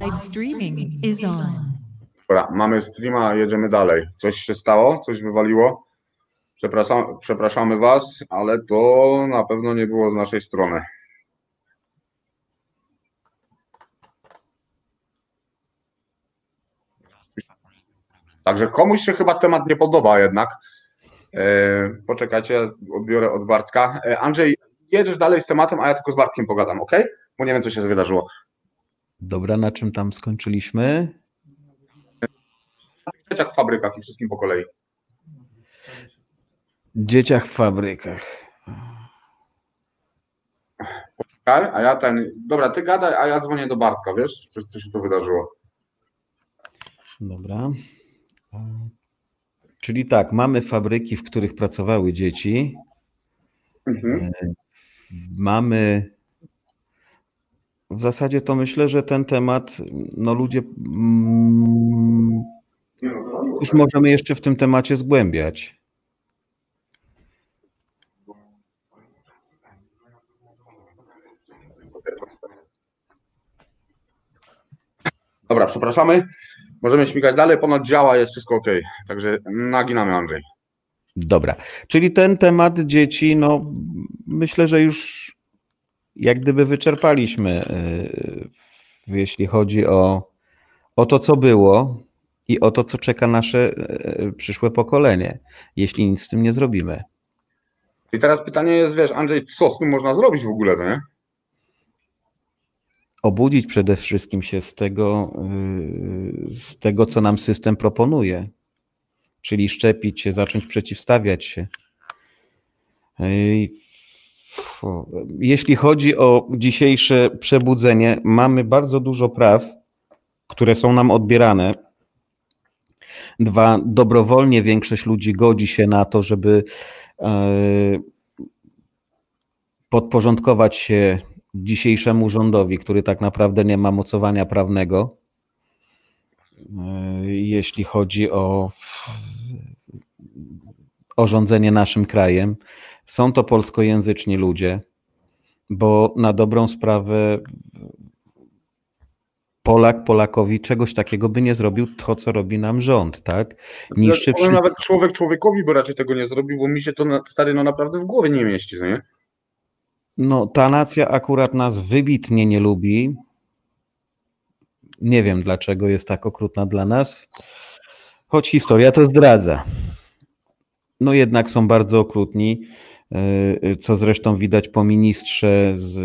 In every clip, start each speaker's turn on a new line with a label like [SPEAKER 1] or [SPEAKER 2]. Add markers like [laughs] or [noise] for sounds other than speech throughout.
[SPEAKER 1] Live streaming is on.
[SPEAKER 2] Dobra, mamy streama, jedziemy dalej. Coś się stało? Coś wywaliło? Przepraszam, przepraszamy Was, ale to na pewno nie było z naszej strony. Także komuś się chyba temat nie podoba jednak. E, poczekajcie, ja odbiorę od Bartka. E, Andrzej, jedziesz dalej z tematem, a ja tylko z Bartkiem pogadam, ok? Bo nie wiem, co się wydarzyło.
[SPEAKER 3] Dobra, na czym tam skończyliśmy?
[SPEAKER 2] Dzieciak w fabrykach i wszystkim po kolei.
[SPEAKER 3] Dzieciach w fabrykach.
[SPEAKER 2] Poczekaj, a ja ten. Dobra, ty gadaj, a ja dzwonię do Bartka, wiesz, co, co się tu wydarzyło.
[SPEAKER 3] Dobra. Czyli tak, mamy fabryki, w których pracowały dzieci.
[SPEAKER 2] Mhm.
[SPEAKER 3] Mamy. W zasadzie to myślę, że ten temat, no ludzie. Mm, już możemy jeszcze w tym temacie zgłębiać.
[SPEAKER 2] Dobra, przepraszamy. Możemy śmigać dalej, ponad działa, jest wszystko ok. Także naginamy Andrzej.
[SPEAKER 3] Dobra, czyli ten temat dzieci, no myślę, że już jak gdyby wyczerpaliśmy, yy, jeśli chodzi o, o to, co było i o to, co czeka nasze yy, przyszłe pokolenie, jeśli nic z tym nie zrobimy.
[SPEAKER 2] I teraz pytanie jest, wiesz, Andrzej, co z tym można zrobić w ogóle, to nie?
[SPEAKER 3] Obudzić przede wszystkim się z tego, z tego, co nam system proponuje, czyli szczepić się, zacząć przeciwstawiać się. Jeśli chodzi o dzisiejsze przebudzenie, mamy bardzo dużo praw, które są nam odbierane. Dwa, dobrowolnie większość ludzi godzi się na to, żeby yy, podporządkować się dzisiejszemu rządowi, który tak naprawdę nie ma mocowania prawnego, yy, jeśli chodzi o, o rządzenie naszym krajem. Są to polskojęzyczni ludzie, bo na dobrą sprawę Polak Polakowi czegoś takiego by nie zrobił to, co robi nam rząd, tak? Niszczy przy...
[SPEAKER 2] nawet człowiek człowiekowi by raczej tego nie zrobił, bo mi się to na, stary no naprawdę w głowie nie mieści, no nie?
[SPEAKER 3] No, ta nacja akurat nas wybitnie nie lubi. Nie wiem, dlaczego jest tak okrutna dla nas, choć historia to zdradza. No jednak są bardzo okrutni, co zresztą widać po ministrze z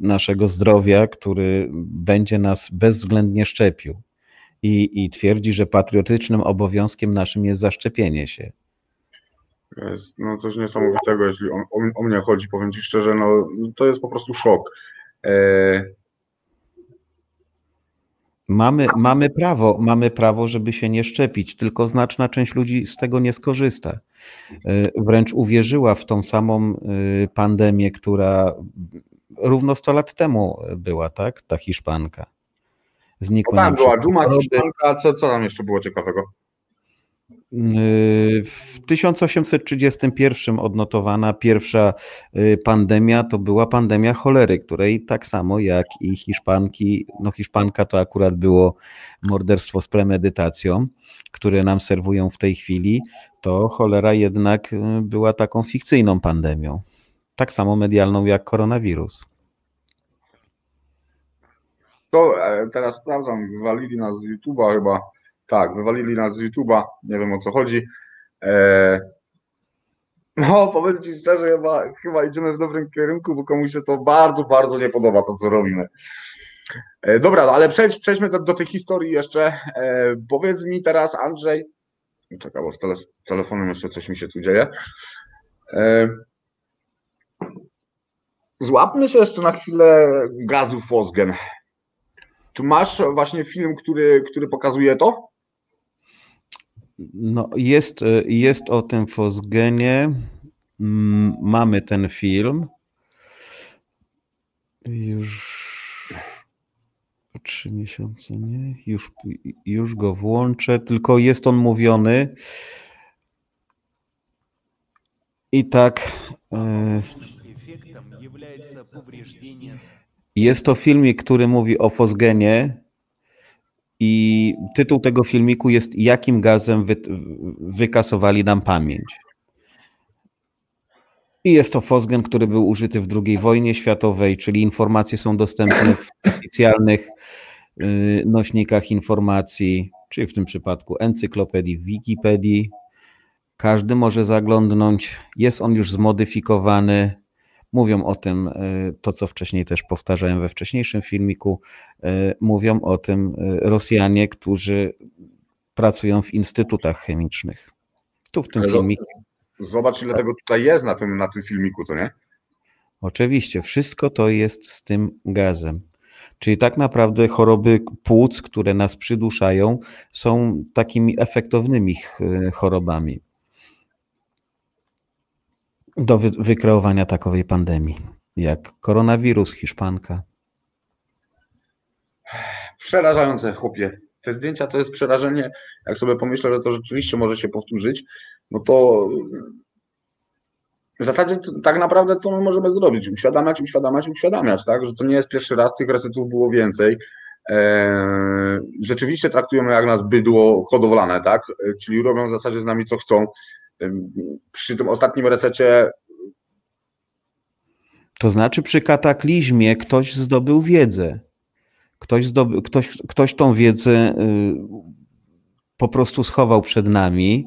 [SPEAKER 3] naszego zdrowia, który będzie nas bezwzględnie szczepił i, i twierdzi, że patriotycznym obowiązkiem naszym jest zaszczepienie się.
[SPEAKER 2] Jest no, coś niesamowitego, jeśli o, o mnie chodzi, powiem Ci szczerze, no to jest po prostu szok. E,
[SPEAKER 3] Mamy, mamy prawo, mamy prawo, żeby się nie szczepić, tylko znaczna część ludzi z tego nie skorzysta. Y, Wręcz uwierzyła w tą samą y, pandemię, która równo 100 lat temu była, tak? Ta Hiszpanka.
[SPEAKER 2] no
[SPEAKER 3] Znikły
[SPEAKER 2] tam
[SPEAKER 3] nam
[SPEAKER 2] była Duma. Hiszpanka, co, co tam jeszcze było ciekawego?
[SPEAKER 3] W 1831 odnotowana pierwsza y, pandemia to była pandemia cholery, której tak samo jak i Hiszpanki, no Hiszpanka to akurat było morderstwo z premedytacją, które nam serwują w tej chwili, to cholera jednak y, była taką fikcyjną pandemią. Tak samo medialną jak koronawirus.
[SPEAKER 2] To e, teraz sprawdzam, wywalili nas z YouTube'a chyba. Tak, wywalili nas z YouTube'a, nie wiem o co chodzi. E, no, powiem Ci szczerze, chyba, chyba idziemy w dobrym kierunku, bo komuś się to bardzo, bardzo nie podoba to, co robimy. E, dobra, ale przejdź, przejdźmy do, do tej historii jeszcze. E, powiedz mi teraz, Andrzej, czekaj, bo z tele, telefonem jeszcze coś mi się tu dzieje. E, złapmy się jeszcze na chwilę gazu Fosgen. Czy masz właśnie film, który, który pokazuje to?
[SPEAKER 3] No, jest, e, jest o tym Fosgenie. Mm, mamy ten film. Już trzy miesiące, nie? Już, już go włączę, tylko jest on mówiony. I tak. E, jest to filmik, który mówi o Fosgenie. I tytuł tego filmiku jest Jakim gazem wy, wykasowali nam pamięć? I jest to fosgen, który był użyty w II wojnie światowej, czyli informacje są dostępne w oficjalnych y, nośnikach informacji, czyli w tym przypadku encyklopedii, Wikipedii. Każdy może zaglądnąć. Jest on już zmodyfikowany. Mówią o tym, y, to co wcześniej też powtarzałem we wcześniejszym filmiku, y, mówią o tym Rosjanie, którzy pracują w instytutach chemicznych. Tu w tym filmiku
[SPEAKER 2] Zobacz, ile tego tutaj jest na tym, na tym filmiku, co nie?
[SPEAKER 3] Oczywiście, wszystko to jest z tym gazem. Czyli tak naprawdę choroby płuc, które nas przyduszają, są takimi efektownymi chorobami do wy wykreowania takowej pandemii, jak koronawirus, hiszpanka.
[SPEAKER 2] Przerażające, chłopie. Te zdjęcia to jest przerażenie. Jak sobie pomyślę, że to rzeczywiście może się powtórzyć, no to w zasadzie tak naprawdę co my możemy zrobić? Uświadamiać, uświadamiać, uświadamiać, tak? Że to nie jest pierwszy raz, tych resetów było więcej. Eee, rzeczywiście traktujemy jak nas bydło hodowlane, tak? Czyli robią w zasadzie z nami co chcą. Przy tym ostatnim resecie.
[SPEAKER 3] To znaczy, przy kataklizmie ktoś zdobył wiedzę. Ktoś, zdoby, ktoś, ktoś tą wiedzę y, po prostu schował przed nami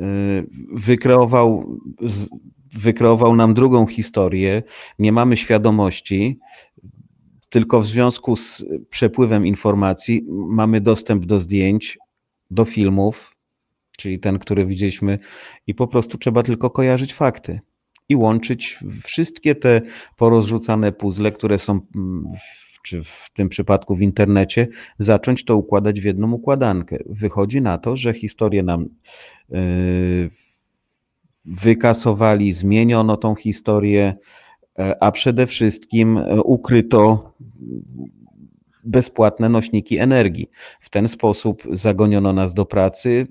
[SPEAKER 3] Y, wykreował, wykreował nam drugą historię, nie mamy świadomości, tylko w związku z przepływem informacji mamy dostęp do zdjęć, do filmów, czyli ten, który widzieliśmy, i po prostu trzeba tylko kojarzyć fakty i łączyć wszystkie te porozrzucane puzzle, które są czy w tym przypadku w internecie, zacząć to układać w jedną układankę. Wychodzi na to, że historię nam y, wykasowali, zmieniono tą historię, e, a przede wszystkim e, ukryto bezpłatne nośniki energii. W ten sposób zagoniono nas do pracy,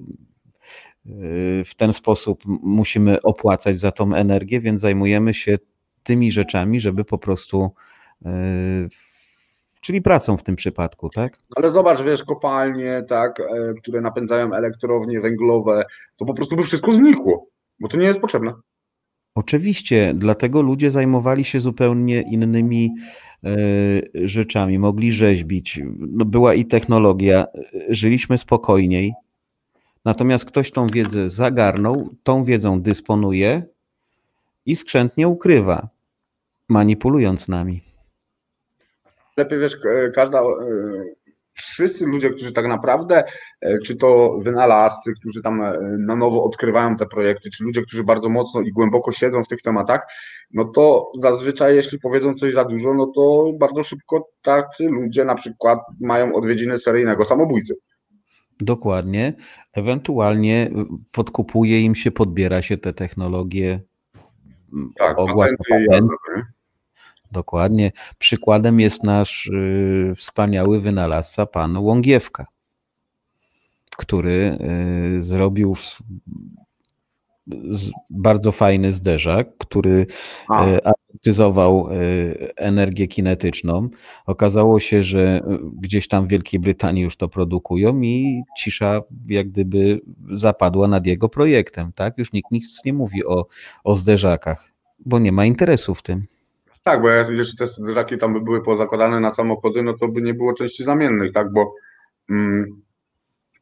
[SPEAKER 3] w ten sposób musimy opłacać za tą energię, więc zajmujemy się tymi rzeczami, żeby po prostu y, czyli pracą w tym przypadku, tak?
[SPEAKER 2] Ale zobacz, wiesz, kopalnie, tak, e, które napędzają elektrownie węglowe, to po prostu by wszystko znikło, bo to nie jest potrzebne.
[SPEAKER 3] Oczywiście, dlatego ludzie zajmowali się zupełnie innymi e, rzeczami, mogli rzeźbić, no była i technologia, żyliśmy spokojniej, natomiast ktoś tą wiedzę zagarnął, tą wiedzą dysponuje i skrzętnie ukrywa, manipulując nami
[SPEAKER 2] lepiej wiesz, każda, e, wszyscy ludzie, którzy tak naprawdę, e, czy to wynalazcy, którzy tam e, na nowo odkrywają te projekty, czy ludzie, którzy bardzo mocno i głęboko siedzą w tych tematach, no to zazwyczaj, jeśli powiedzą coś za dużo, no to bardzo szybko tacy ludzie na przykład mają odwiedziny seryjnego samobójcy.
[SPEAKER 3] Dokładnie. Ewentualnie podkupuje im się, podbiera się te technologie.
[SPEAKER 2] Tak, patenty, patenty.
[SPEAKER 3] Dokładnie. Przykładem jest nasz y, wspaniały wynalazca, pan Łągiewka, który y, zrobił bardzo fajny zderzak, który y, aktyzował energię kinetyczną. Okazało się, że gdzieś tam w Wielkiej Brytanii już to produkują i cisza jak gdyby zapadła nad jego projektem. Tak? Już nikt nic nie mówi o, o zderzakach, bo nie ma interesu w tym.
[SPEAKER 2] Tak, bo jeśli te zderzaki tam by były pozakładane na samochody, no to by nie było części zamiennych, tak, bo, mm,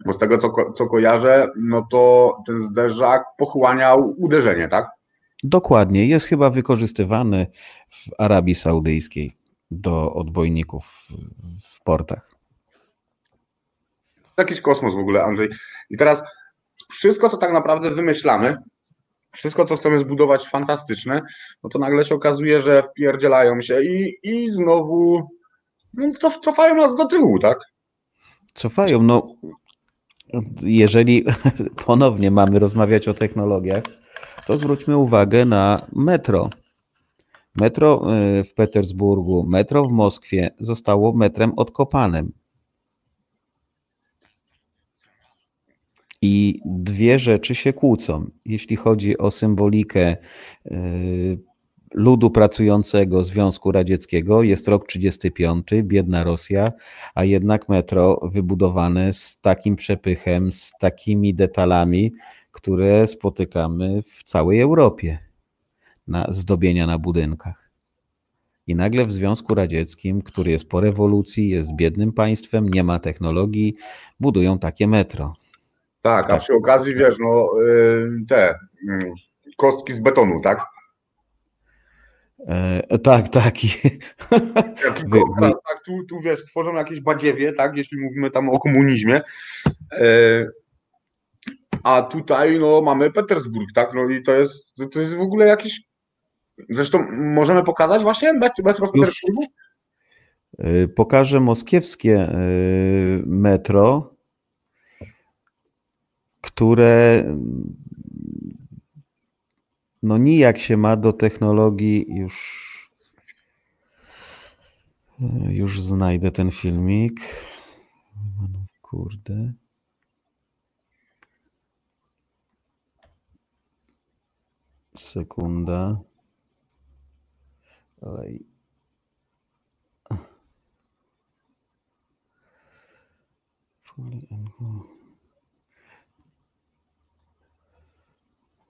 [SPEAKER 2] bo z tego co, co kojarzę, no to ten zderzak pochłaniał uderzenie, tak?
[SPEAKER 3] Dokładnie, jest chyba wykorzystywany w Arabii Saudyjskiej do odbojników w portach.
[SPEAKER 2] Jakiś kosmos w ogóle, Andrzej. I teraz wszystko, co tak naprawdę wymyślamy, wszystko, co chcemy zbudować fantastyczne, no to nagle się okazuje, że wpierdzielają się i, i znowu no, cof, cofają nas do tyłu, tak?
[SPEAKER 3] Cofają, no jeżeli [laughs] ponownie mamy rozmawiać o technologiach, to zwróćmy uwagę na metro. Metro y, w Petersburgu, metro w Moskwie zostało metrem odkopanym. I dwie rzeczy się kłócą. Jeśli chodzi o symbolikę yy, ludu pracującego Związku Radzieckiego. Jest rok 35, biedna Rosja, a jednak metro wybudowane z takim przepychem, z takimi detalami, które spotykamy w całej Europie na zdobienia na budynkach. I nagle w Związku Radzieckim, który jest po rewolucji, jest biednym państwem, nie ma technologii, budują takie metro.
[SPEAKER 2] Tak, a
[SPEAKER 3] Tak.
[SPEAKER 2] przy okazji wiesz, no y, te mm, kostki z betonu, tak?
[SPEAKER 3] E, tak, tak. [laughs] Wy-
[SPEAKER 2] tak, tu, tu wiesz, tworzą jakieś badziewie, tak, jeśli mówimy tam o komunizmie. E, a tutaj no, mamy Petersburg, tak? No i to jest, to jest w ogóle jakiś. Zresztą możemy pokazać właśnie met- metro w. Petersburgu?
[SPEAKER 3] E, Pokażę moskiewskie e, metro, które mm, no nijak się ma do technologii już e, już znajdę ten filmik. Kurde. Sekunda. Go.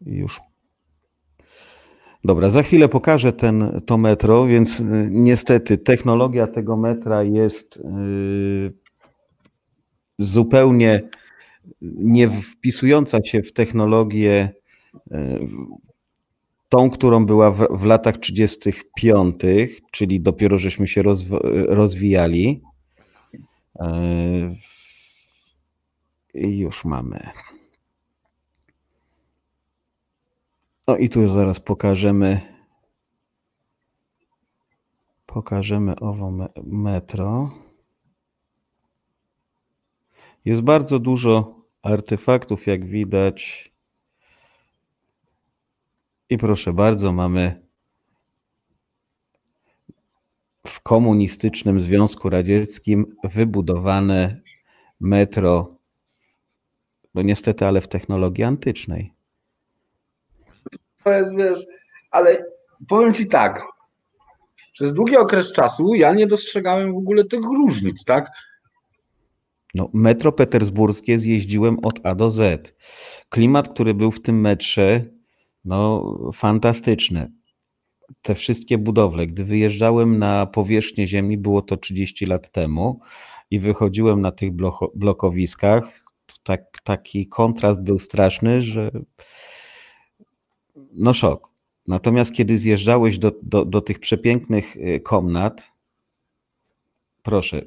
[SPEAKER 3] Już. Dobra, za chwilę pokażę ten, to metro, więc y, niestety technologia tego metra jest y, zupełnie nie wpisująca się w technologię y, tą, którą była w, w latach 35., czyli dopiero żeśmy się rozw- rozwijali. Y, I już mamy. No i tu zaraz pokażemy. Pokażemy owo me- metro. Jest bardzo dużo artefaktów, jak widać. I proszę bardzo, mamy w komunistycznym Związku Radzieckim wybudowane metro. No niestety, ale w technologii antycznej.
[SPEAKER 2] To jest, wiesz, ale powiem ci tak. Przez długi okres czasu ja nie dostrzegałem w ogóle tych różnic, tak?
[SPEAKER 3] No, metro petersburskie zjeździłem od A do Z. Klimat, który był w tym metrze, no fantastyczny. Te wszystkie budowle. Gdy wyjeżdżałem na powierzchnię ziemi, było to 30 lat temu i wychodziłem na tych bloko- blokowiskach, tak, taki kontrast był straszny, że no szok. Natomiast kiedy zjeżdżałeś do, do, do tych przepięknych y, komnat, proszę,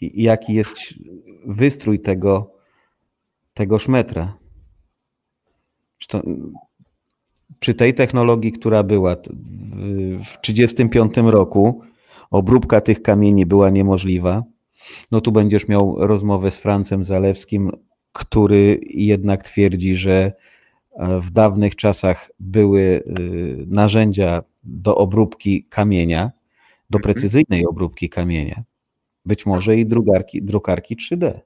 [SPEAKER 3] jaki jest wystrój tego, tegoż metra. Czy to, przy tej technologii, która była w- w 1935 roku, obróbka tych kamieni była niemożliwa. No tu będziesz miał rozmowę z Francem Zalewskim, który jednak twierdzi, że e, w dawnych czasach były y, narzędzia do obróbki kamienia, do
[SPEAKER 2] Mhm.
[SPEAKER 3] precyzyjnej obróbki kamienia. Być może i drukarki, drukarki 3D.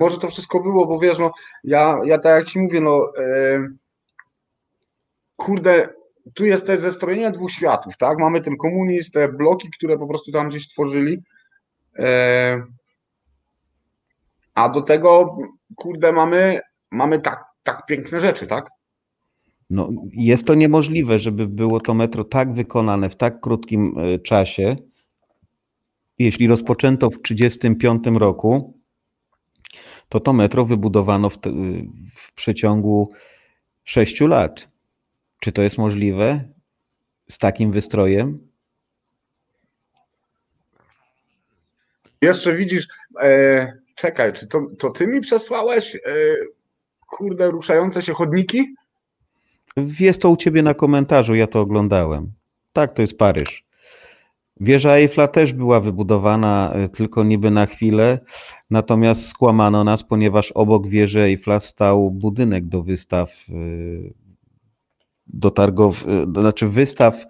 [SPEAKER 2] Może to wszystko było, bo wiesz, no, ja, ja tak jak ci mówię, no, e, kurde, tu jest te zestrojenie dwóch światów, tak? Mamy ten komunizm, te bloki, które po prostu tam gdzieś tworzyli, e, a do tego, kurde, mamy, mamy tak, tak piękne rzeczy, tak?
[SPEAKER 3] No, jest to niemożliwe, żeby było to metro tak wykonane w tak krótkim e, czasie. Jeśli rozpoczęto w 1935 roku, to to metro wybudowano w, w przeciągu 6 lat. Czy to jest możliwe z takim wystrojem?
[SPEAKER 2] Jeszcze widzisz, e, czekaj, czy to, to ty mi przesłałeś, e, kurde, ruszające się chodniki?
[SPEAKER 3] Jest to u ciebie na komentarzu, ja to oglądałem. Tak, to jest Paryż. Wieża Eiffla też była wybudowana e, tylko niby na chwilę, natomiast skłamano nas, ponieważ obok wieży Eiffla stał budynek do wystaw, e, do targów, e, to znaczy wystaw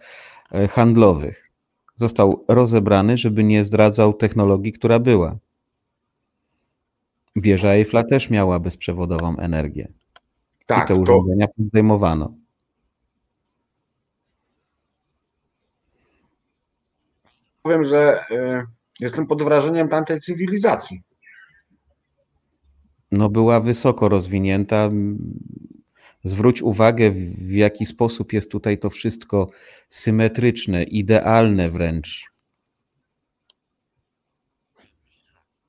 [SPEAKER 3] handlowych. Został rozebrany, żeby nie zdradzał technologii, która była. Wieża Eiffla też miała bezprzewodową energię.
[SPEAKER 2] Tak,
[SPEAKER 3] I te
[SPEAKER 2] to,
[SPEAKER 3] urządzenia zdejmowano.
[SPEAKER 2] Powiem, że y, jestem pod wrażeniem tamtej cywilizacji.
[SPEAKER 3] No była wysoko rozwinięta. Zwróć uwagę, w jaki sposób jest tutaj to wszystko symetryczne, idealne wręcz.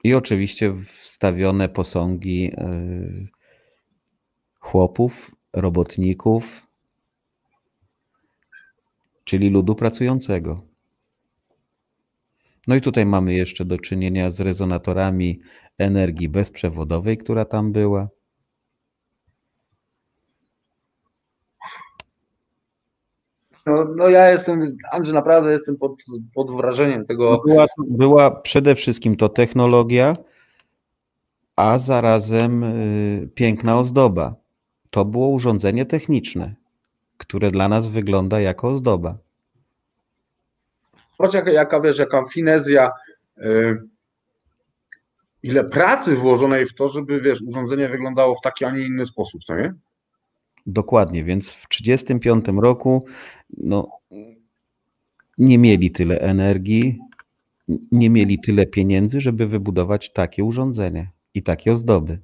[SPEAKER 3] I oczywiście wstawione posągi y, chłopów, robotników, czyli ludu pracującego. No i tutaj mamy jeszcze do czynienia z rezonatorami energii bezprzewodowej, która tam była.
[SPEAKER 2] No, no ja jestem, Andrzej, naprawdę jestem pod, pod wrażeniem tego.
[SPEAKER 3] Była, była przede wszystkim to technologia, a zarazem y, piękna ozdoba. To było urządzenie techniczne, które dla nas wygląda jako ozdoba.
[SPEAKER 2] Zobacz, jaka, wiesz, jaka finezja, y, ile pracy włożonej w to, żeby wiesz, urządzenie wyglądało w taki, a nie inny sposób, co nie?
[SPEAKER 3] Dokładnie, więc w 1935 roku no, nie mieli tyle energii, nie mieli tyle pieniędzy, żeby wybudować takie urządzenie i takie ozdoby.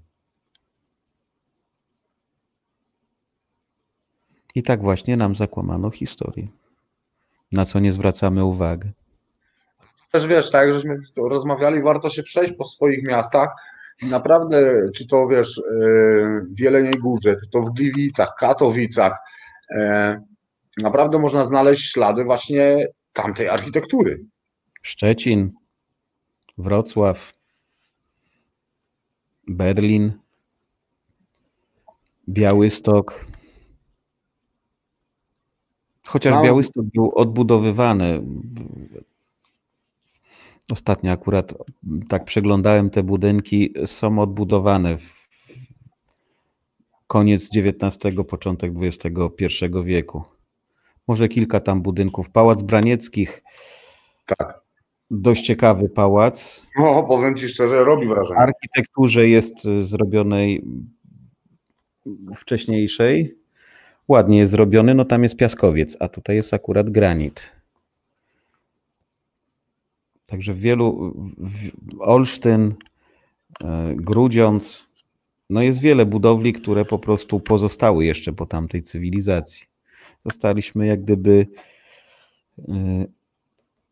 [SPEAKER 3] I tak właśnie nam zakłamano historię, na co nie zwracamy uwagi.
[SPEAKER 2] Też wiesz, tak jak żeśmy rozmawiali, warto się przejść po swoich miastach i naprawdę, czy to wiesz, y, w Jeleniej Górze, czy to w Gliwicach, Katowicach, e, naprawdę można znaleźć ślady właśnie tamtej architektury.
[SPEAKER 3] Szczecin, Wrocław, Berlin, Białystok. Chociaż. Białystok był odbudowywany. Ostatnio akurat tak przeglądałem te budynki, są odbudowane w koniec XIX, początek XXI wieku. Może kilka tam budynków. Pałac Branieckich,
[SPEAKER 2] Tak.
[SPEAKER 3] dość ciekawy pałac.
[SPEAKER 2] No, powiem Ci szczerze, robi wrażenie.
[SPEAKER 3] architekturze jest zrobionej wcześniejszej. Ładnie jest zrobiony, no tam jest piaskowiec, a tutaj jest akurat granit. Także w wielu, w Olsztyn, e, Grudziądz, no jest wiele budowli, które po prostu pozostały jeszcze po tamtej cywilizacji. Zostaliśmy jak gdyby e,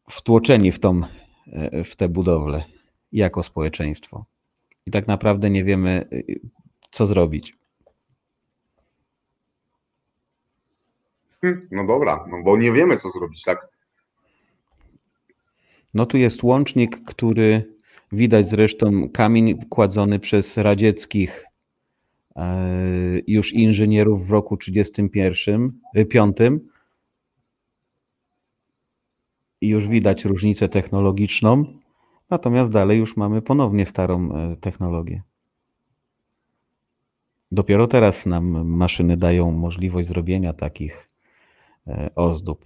[SPEAKER 3] wtłoczeni w, tą, e, w te budowle jako społeczeństwo. I tak naprawdę nie wiemy, co zrobić.
[SPEAKER 2] No dobra, no bo nie wiemy, co zrobić, tak?
[SPEAKER 3] No tu jest łącznik, który widać zresztą kamień kładzony przez radzieckich e, już inżynierów w roku 31, y, 5. I już widać różnicę technologiczną, natomiast dalej już mamy ponownie starą e, technologię. Dopiero teraz nam maszyny dają możliwość zrobienia takich e, ozdób,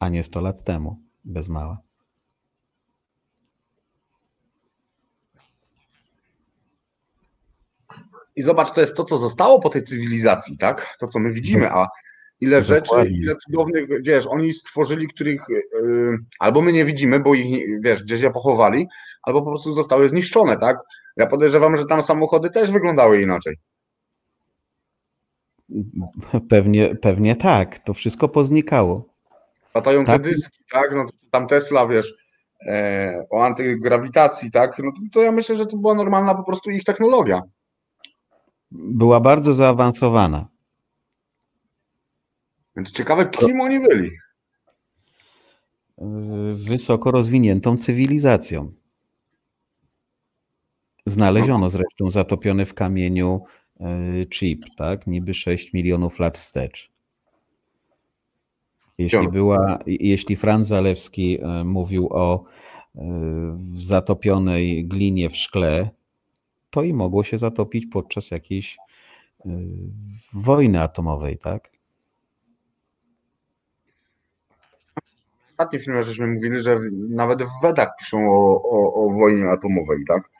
[SPEAKER 3] a nie 100 lat temu, bez mała.
[SPEAKER 2] I zobacz, to jest to, co zostało po tej cywilizacji, tak? To, co my widzimy, a ile rzeczy, ile cudownych, wiesz, oni stworzyli, których yy, albo my nie widzimy, bo ich, wiesz, gdzieś je pochowali, albo po prostu zostały zniszczone, tak? Ja podejrzewam, że tam samochody też wyglądały inaczej.
[SPEAKER 3] Pewnie, pewnie tak, to wszystko poznikało.
[SPEAKER 2] Latające
[SPEAKER 3] Tak.
[SPEAKER 2] dyski, tak? No tam Tesla, wiesz, e, o antygrawitacji, tak? No to, ja myślę, że to była normalna po prostu ich technologia.
[SPEAKER 3] Była bardzo zaawansowana.
[SPEAKER 2] Więc ciekawe, kim oni byli.
[SPEAKER 3] y, wysoko rozwiniętą cywilizacją. Znaleziono zresztą zatopiony w kamieniu chip, tak? Niby 6 milionów lat wstecz. Jeśli była, jeśli Franz Zalewski y, mówił o y, zatopionej glinie w szkle, to i mogło się zatopić podczas jakiejś y, wojny atomowej, tak?
[SPEAKER 2] W ostatnim filmie żeśmy mówili, że nawet w Wedach piszą o, o, o wojnie atomowej, tak?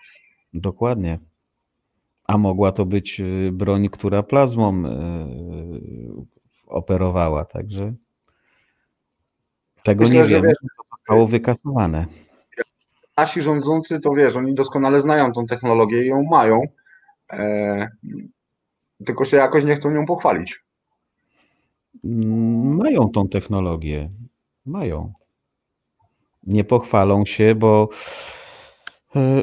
[SPEAKER 3] Dokładnie. A mogła to być y, broń, która plazmą y, operowała, także tego
[SPEAKER 2] Myślę,
[SPEAKER 3] nie
[SPEAKER 2] wiesz-
[SPEAKER 3] to zostało wykasowane.
[SPEAKER 2] Nasi rządzący to wiesz, oni doskonale znają tą technologię i ją mają, e, tylko się jakoś nie chcą nią pochwalić.
[SPEAKER 3] Mm, Mają tą technologię. Mają. Nie pochwalą się, bo e,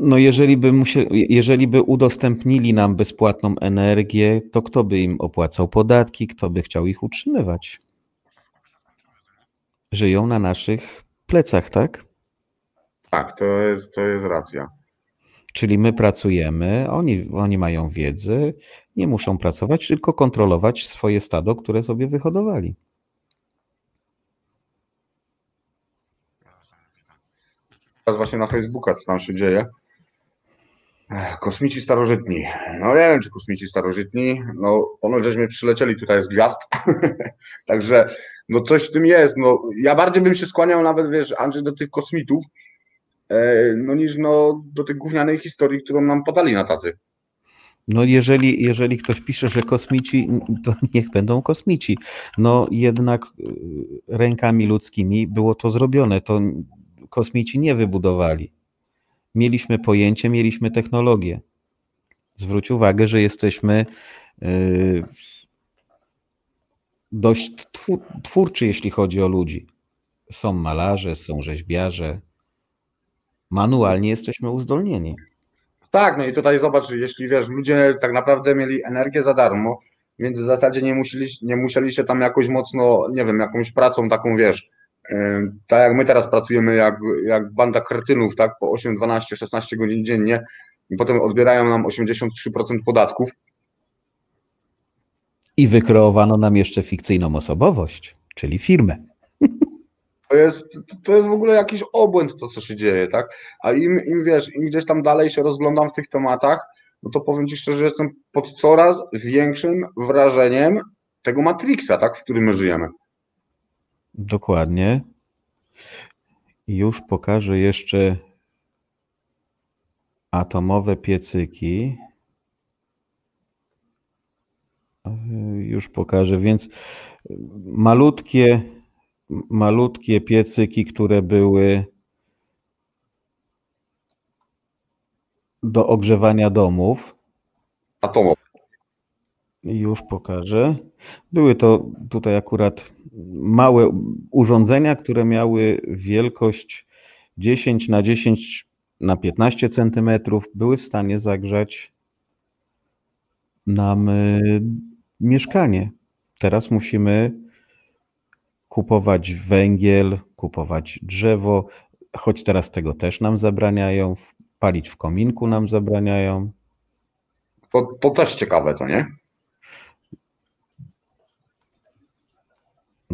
[SPEAKER 3] no jeżeli by, musieli, jeżeli by udostępnili nam bezpłatną energię, to kto by im opłacał podatki, kto by chciał ich utrzymywać? Żyją na naszych plecach, tak?
[SPEAKER 2] Tak, to jest, to jest racja.
[SPEAKER 3] Czyli my pracujemy, oni, oni mają wiedzę, nie muszą pracować, tylko kontrolować swoje stado, które sobie wyhodowali.
[SPEAKER 2] Teraz właśnie na Facebooka, co tam się dzieje. Kosmici starożytni. No nie wiem, czy kosmici starożytni. No, ponoć żeśmy przylecieli tutaj z gwiazd. [laughs] Także, no coś w tym jest. No, ja bardziej bym się skłaniał nawet, wiesz, Andrzej, do tych kosmitów, e, no niż no, do tej gównianej historii, którą nam podali na tacy.
[SPEAKER 3] No jeżeli, jeżeli ktoś pisze, że kosmici, to niech będą kosmici. No jednak y, rękami ludzkimi było to zrobione. To kosmici nie wybudowali. Mieliśmy pojęcie, mieliśmy technologię. Zwróć uwagę, że jesteśmy y, dość twórczy, jeśli chodzi o ludzi. Są malarze, są rzeźbiarze. Manualnie jesteśmy uzdolnieni.
[SPEAKER 2] Tak, no i tutaj zobacz, jeśli wiesz, ludzie tak naprawdę mieli energię za darmo, więc w zasadzie nie musieli, nie musieli się tam jakoś mocno, nie wiem, jakąś pracą taką, wiesz, tak jak my teraz pracujemy, jak, jak banda kretynów, tak, po 8, 12, 16 godzin dziennie i potem odbierają nam 83% podatków,
[SPEAKER 3] I wykreowano nam jeszcze fikcyjną osobowość, czyli firmę.
[SPEAKER 2] to jest, to jest w ogóle jakiś obłęd to, co się dzieje, tak, a im, im wiesz, im gdzieś tam dalej się rozglądam w tych tematach, no to powiem Ci szczerze, że jestem pod coraz większym wrażeniem tego Matrixa, tak, w którym my żyjemy.
[SPEAKER 3] Dokładnie. Już pokażę jeszcze atomowe piecyki. Już pokażę, więc malutkie, malutkie piecyki, które były do ogrzewania domów.
[SPEAKER 2] Atomowy.
[SPEAKER 3] Już pokażę. Były to tutaj akurat małe urządzenia, które miały wielkość 10 na 10 na 15 centymetrów. Były w stanie zagrzać nam y, mieszkanie. Teraz musimy kupować węgiel, kupować drzewo, choć teraz tego też nam zabraniają. Palić w kominku nam zabraniają.
[SPEAKER 2] To, to też ciekawe, to nie?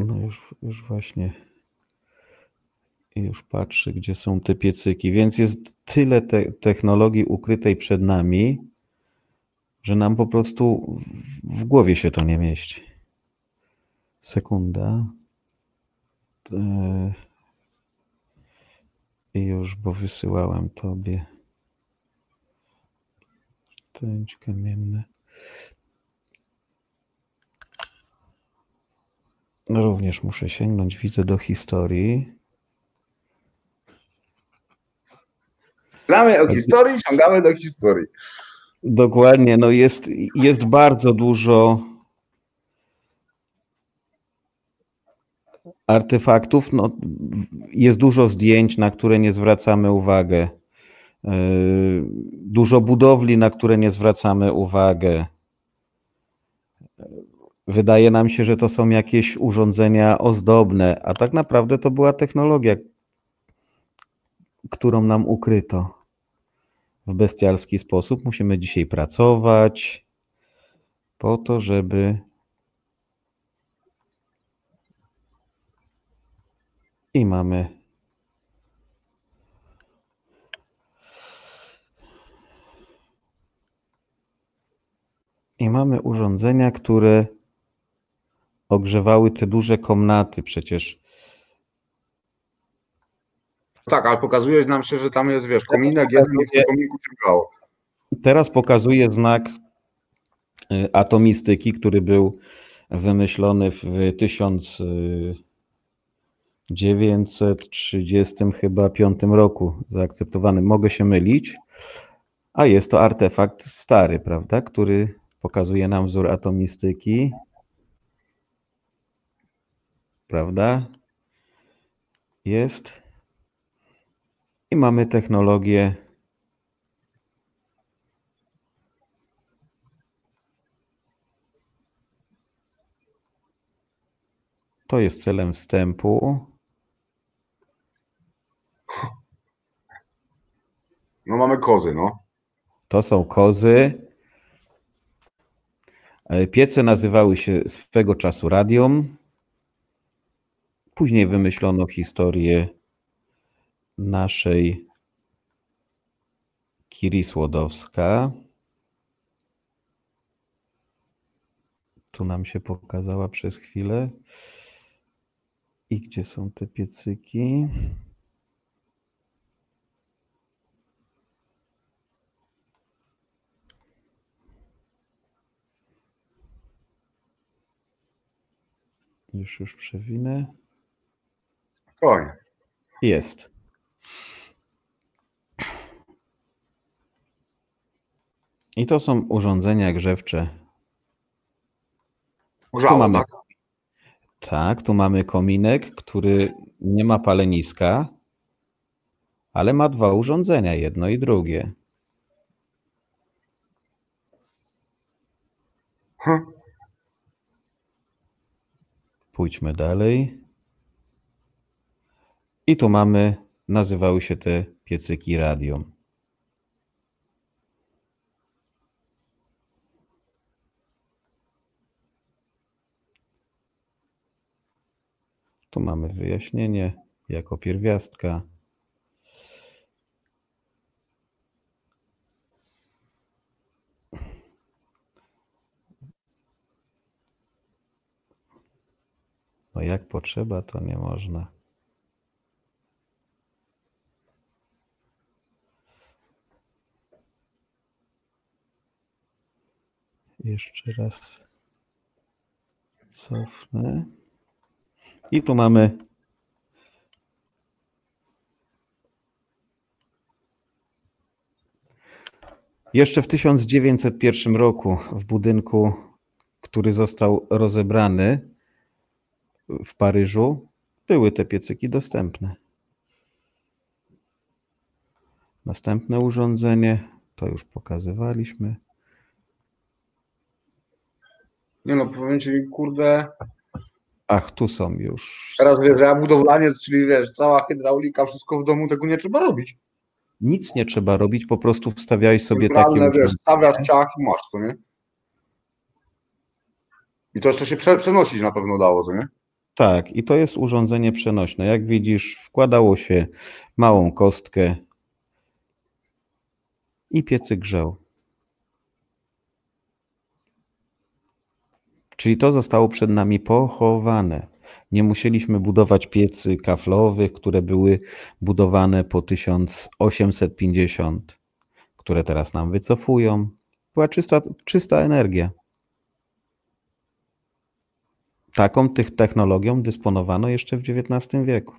[SPEAKER 3] No już, już właśnie już patrzę, gdzie są te piecyki. Więc jest tyle te technologii ukrytej przed nami, że nam po prostu w głowie się to nie mieści. Sekunda. I już, bo wysyłałem tobie. Tęć. Również muszę sięgnąć, widzę, do historii.
[SPEAKER 2] Gramy o historii, ciągamy do historii.
[SPEAKER 3] Dokładnie, no jest, jest bardzo dużo artefaktów, no, jest dużo zdjęć, na które nie zwracamy uwagę. Yy, Dużo budowli, na które nie zwracamy uwagę. Wydaje nam się, że to są jakieś urządzenia ozdobne, a tak naprawdę to była technologia, którą nam ukryto w bestialski sposób. Musimy dzisiaj pracować po to, żeby i mamy i mamy urządzenia, które ogrzewały te duże komnaty. Przecież
[SPEAKER 2] Tak, ale pokazuje nam się, że tam jest, wiesz, kominek, jedno w tym kominku.
[SPEAKER 3] Teraz pokazuje znak y, atomistyki, który był wymyślony w 1930 chyba roku, zaakceptowany. Mogę się mylić, a jest to artefakt stary, prawda, który pokazuje nam wzór atomistyki. Prawda? Jest. I mamy technologię To jest celem wstępu.
[SPEAKER 2] No mamy kozy, no.
[SPEAKER 3] To są kozy. E, Piece nazywały się swego czasu radium. Później wymyślono historię naszej Kiri Słodowska. Tu nam się pokazała przez chwilę. I gdzie są te piecyki? Już, już przewinę.
[SPEAKER 2] Spokojnie.
[SPEAKER 3] Jest. I to są urządzenia grzewcze.
[SPEAKER 2] Grzało,
[SPEAKER 3] mamy-
[SPEAKER 2] tak?
[SPEAKER 3] Tak, tu mamy kominek, który nie ma paleniska, ale ma dwa urządzenia, jedno i drugie.
[SPEAKER 2] Hm.
[SPEAKER 3] Pójdźmy dalej. I tu mamy, nazywały się te piecyki radium. Tu mamy wyjaśnienie jako pierwiastka. No jak potrzeba, to nie można. Jeszcze raz cofnę. I tu mamy jeszcze w 1901 roku w budynku, który został rozebrany w Paryżu, były te piecyki dostępne. Następne urządzenie, to już pokazywaliśmy.
[SPEAKER 2] Nie no, powiem ci, kurde,
[SPEAKER 3] Ach, tu są już.
[SPEAKER 2] teraz wiesz, że ja budowlaniec, czyli wiesz, cała hydraulika, wszystko w domu, tego nie trzeba robić.
[SPEAKER 3] Nic nie trzeba robić, po prostu wstawiaj sobie takie
[SPEAKER 2] Centralne, wiesz,
[SPEAKER 3] urządzenie.
[SPEAKER 2] stawiasz ciach i masz, co nie? I to jeszcze się prze, przenosić na pewno dało, co nie?
[SPEAKER 3] Tak, i to jest urządzenie przenośne. Jak widzisz, wkładało się małą kostkę i piecyk grzał. Czyli to zostało przed nami pochowane. Nie musieliśmy budować piecy kaflowych, które były budowane po 1850, które teraz nam wycofują. Była czysta, czysta energia. Taką tych technologią dysponowano jeszcze w XIX wieku.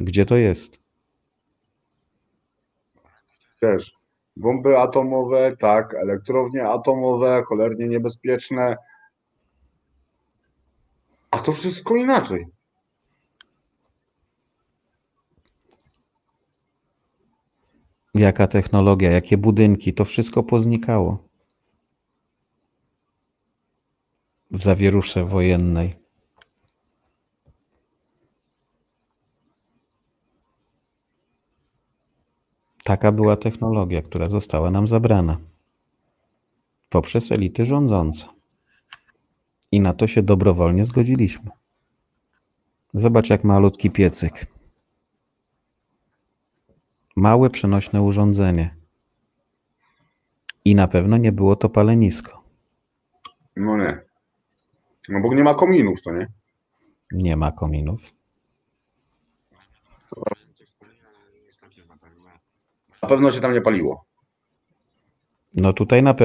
[SPEAKER 3] Gdzie to jest?
[SPEAKER 2] Wiesz, bomby atomowe, tak, elektrownie atomowe, cholernie niebezpieczne. To wszystko inaczej.
[SPEAKER 3] Jaka technologia, jakie budynki, to wszystko poznikało w zawierusze wojennej. Taka była technologia, która została nam zabrana poprzez elity rządzące. I na to się dobrowolnie zgodziliśmy. Zobacz, jak malutki piecyk. Małe przenośne urządzenie. I na pewno nie było to palenisko.
[SPEAKER 2] No nie. No bo nie ma kominów, to nie?
[SPEAKER 3] Nie ma kominów.
[SPEAKER 2] Na pewno się tam nie paliło.
[SPEAKER 3] No tutaj na pewno.